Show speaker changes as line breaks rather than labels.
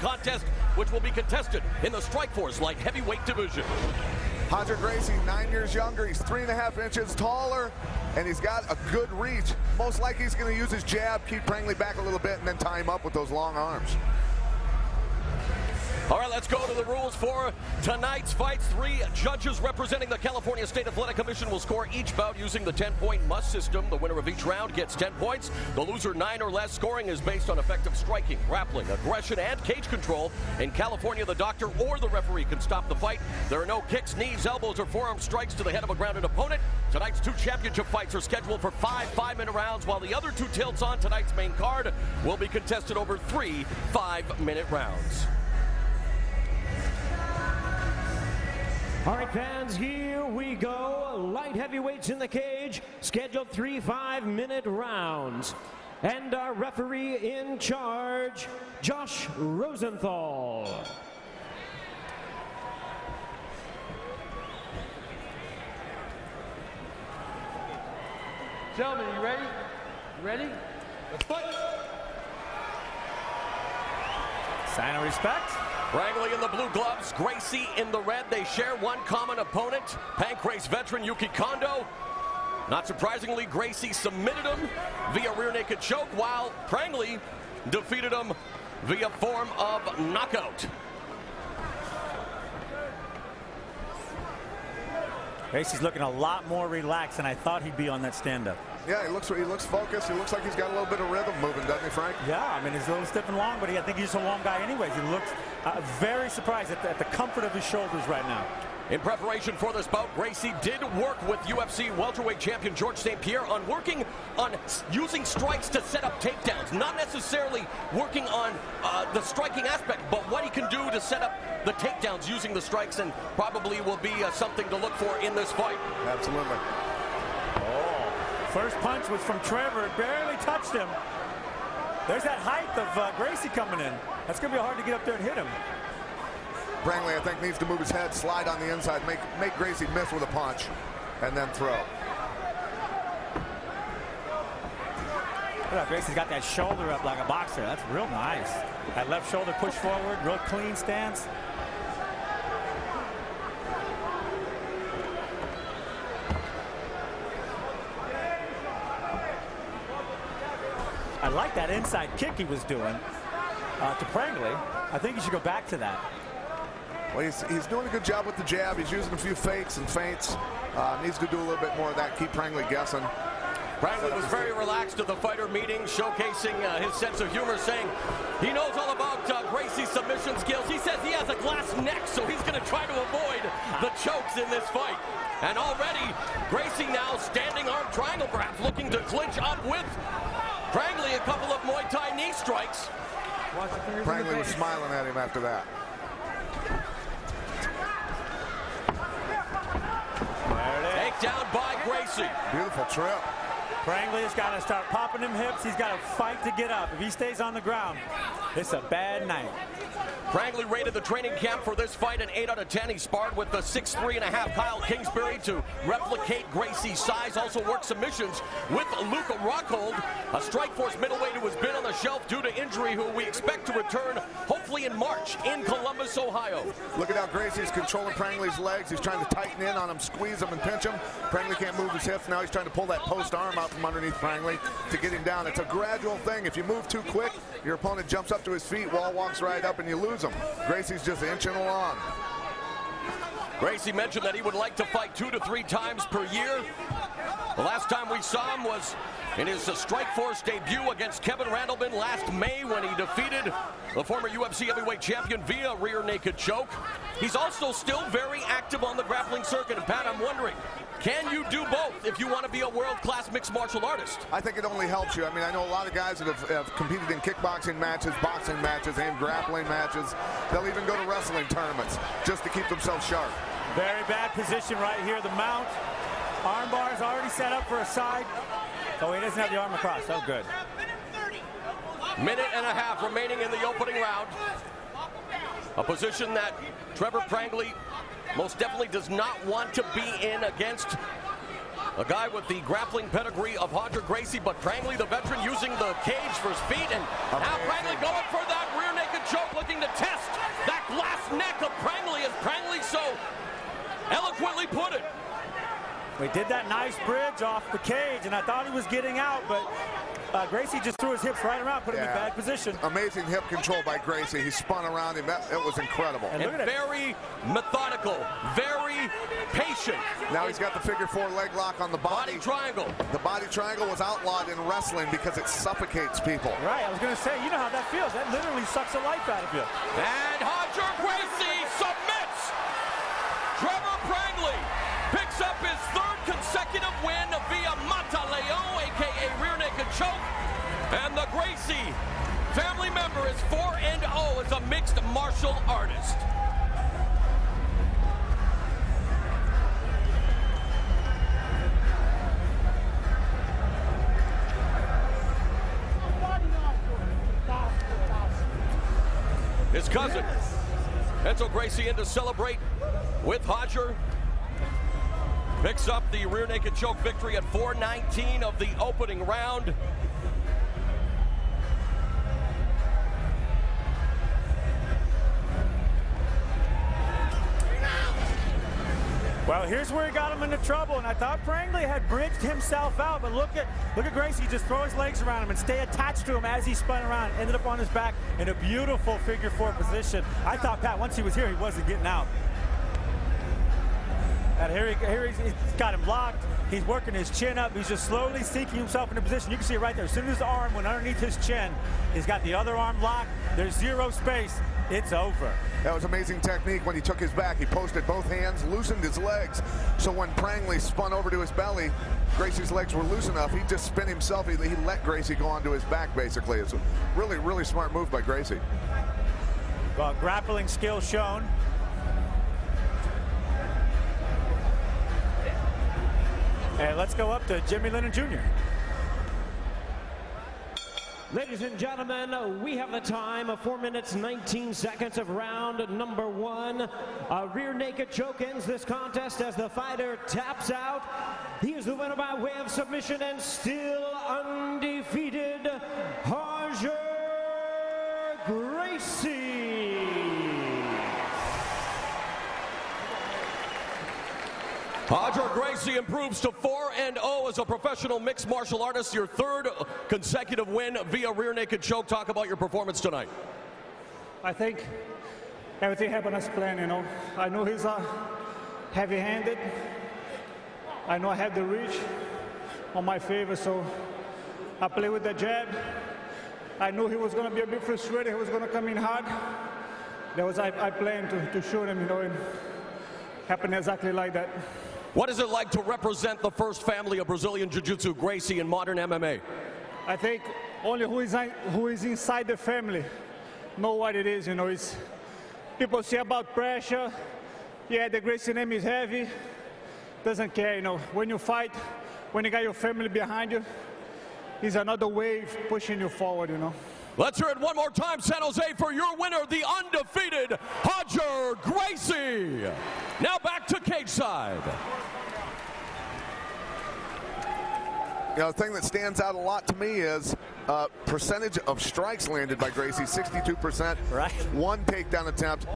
contest, which will be contested in the Strikeforce Light Heavyweight Division.
Roger Gracie, nine years younger. He's three and a half inches taller, and he's got a good reach. Most likely he's going to use his jab, keep Prangley back a little bit, and then tie him up with those long arms.
All right, let's go to the rules for tonight's fights. Three judges representing the California State Athletic Commission will score each bout using the 10-point must system. The winner of each round gets 10 points. The loser, nine or less. Scoring is based on effective striking, grappling, aggression, and cage control. In California, the doctor or the referee can stop the fight. There are no kicks, knees, elbows, or forearm strikes to the head of a grounded opponent. Tonight's two championship fights are scheduled for five five-minute rounds, while the other two tilts on tonight's main card will be contested over three five-minute rounds.
All right, fans, here we go. Light heavyweights in the cage, scheduled three five minute rounds. And our referee in charge, Josh Rosenthal.
Gentlemen, you ready? You ready? Let's fight!
Sign of respect.
Prangley in the blue gloves, Gracie in the red. They share one common opponent, Pancrase veteran Yuki Kondo. Not surprisingly, Gracie submitted him via rear naked choke, while Prangley defeated him via form of knockout.
Gracie's looking a lot more relaxed than I thought he'd be on that stand-up.
Yeah, he looks he looks focused. He looks like he's got a little bit of rhythm moving, doesn't he, Frank?
Yeah, I mean, he's a little stiff and long, but he, I think he's a long guy anyways. He looks uh, very surprised at the, at the comfort of his shoulders right now.
In preparation for this bout, Gracie did work with UFC welterweight champion George St. Pierre on working on using strikes to set up takedowns. Not necessarily working on uh, the striking aspect, but what he can do to set up the takedowns using the strikes, and probably will be uh, something to look for in this fight.
Absolutely.
First punch was from Trevor. It barely touched him. There's that height of uh, Gracie coming in. That's going to be hard to get up there and hit him.
Prangley, I think, needs to move his head, slide on the inside, make make Gracie miss with a punch, and then throw.
Look Gracie's got that shoulder up like a boxer. That's real nice. That left shoulder push forward, real clean stance. I like that inside kick he was doing uh, to Prangley. I think he should go back to that.
Well, he's, he's doing a good job with the jab. He's using a few fakes and feints. Uh, needs to do a little bit more of that. Keep Prangley guessing.
Prangley was very relaxed at the fighter meeting, showcasing uh, his sense of humor, saying he knows all about uh, Gracie's submission skills. He says he has a glass neck, so he's going to try to avoid the chokes in this fight. And already, Gracie now standing arm triangle, perhaps looking to clinch up with Prangley. A couple of Muay Thai knee strikes.
Prangley was smiling at him after that.
Takedown by Gracie.
Beautiful trip.
Prangley's got to start popping him hips. He's got to fight to get up. If he stays on the ground, it's a bad night.
Prangley rated the training camp for this fight an 8 out of 10. He sparred with the 6'3 and a half Kyle Kingsbury to replicate Gracie's size. Also worked submissions with Luke Rockhold, a Strikeforce middleweight who has been on the shelf due to injury, who we expect to return hopefully in March in Columbus, Ohio.
Look at how Gracie's controlling Prangley's legs. He's trying to tighten in on him, squeeze him, and pinch him. Prangley can't move his hips. Now he's trying to pull that post arm out from underneath Prangley to get him down. It's a gradual thing. If you move too quick, your opponent jumps up to his feet, wall walks right up, and you lose him. Gracie's just inching along.
Gracie mentioned that he would like to fight two to three times per year. The last time we saw him was in his Strikeforce debut against Kevin Randleman last May when he defeated the former UFC heavyweight champion via rear naked choke. He's also still very active on the grappling circuit. And Pat, I'm wondering, can you do both if you want to be a world-class mixed martial artist?
I think it only helps you. I mean, I know a lot of guys that have, have competed in kickboxing matches, boxing matches, and grappling matches. They'll even go to wrestling tournaments just to keep themselves sharp.
Very bad position right here. The mount. Arm bar's already set up for a side. Oh, he doesn't have the arm across. Oh, good.
Minute and a half remaining in the opening round. A position that Trevor Prangley most definitely does not want to be in against a guy with the grappling pedigree of Roger Gracie, but Prangley, the veteran, using the cage for his feet, and now Prangley going for that rear naked choke looking to test that glass neck of Prangley as Prangley so eloquently put it.
We did that nice bridge off the cage, and I thought he was getting out, but uh, Gracie just threw his hips right around, put him in bad position.
Amazing hip control by Gracie. He spun around him. That, it was incredible.
And, and very methodical, very patient.
Now he's got the figure four leg lock on the body.
Body triangle.
The body triangle was outlawed in wrestling because it suffocates people.
Right, I was going to say, you know how that feels. That literally sucks the life out of you.
And Roger Gracie submits. Trevor Prangley picks up third consecutive win via Mata Leão, aka rear naked choke. And the Gracie family member is 4 and 0 as a mixed martial artist. His cousin, Renzo Gracie in to celebrate with Hodger. Picks up the rear naked choke victory at 419 of the opening round.
Well, here's where he got him into trouble, and I thought Prangley had bridged himself out, but look at look at Gracie just throw his legs around him and stay attached to him as he spun around, ended up on his back in a beautiful figure four position. I thought Pat, once he was here, he wasn't getting out. And here, he, here he's, he's got him locked. He's working his chin up. He's just slowly sinking himself into position. You can see it right there. As soon as his arm went underneath his chin, he's got the other arm locked. There's zero space. It's over.
That was amazing technique when he took his back. He posted both hands, loosened his legs. So when Prangley spun over to his belly, Gracie's legs were loose enough. He just spun himself. He, he let Gracie go onto his back, basically. It's a really, really smart move by Gracie.
Well, grappling skill shown. And let's go up to Jimmy Lennon Jr.
Ladies and gentlemen, we have the time of 4 minutes 19 seconds of round number one. A rear naked choke ends this contest as the fighter taps out. He is the winner by way of submission and still undefeated, Roger Gracie.
Roger Gracie improves to 4 and 0 as a professional mixed martial artist. Your third consecutive win via rear naked choke. Talk about your performance tonight.
I think everything happened as planned, you know. I know he's uh, heavy-handed. I know I have the reach on my favor, so I play with the jab. I knew he was going to be a bit frustrated. He was going to come in hard. That was I, I planned to, to shoot him, you know, and happened exactly like that.
What is it like to represent the first family of Brazilian Jiu-Jitsu, Gracie, in modern MMA?
I think only who is, who is inside the family know what it is, you know. It's, people say about pressure. Yeah, the Gracie name is heavy. Doesn't care, you know. When you fight, when you got your family behind you, it's another wave pushing you forward, you know.
Let's hear it one more time, San Jose, for your winner, the undefeated Roger Gracie. Now back to cage side.
You know, the thing that stands out a lot to me is uh, percentage of strikes landed by Gracie, 62%.
Right.
One takedown attempt.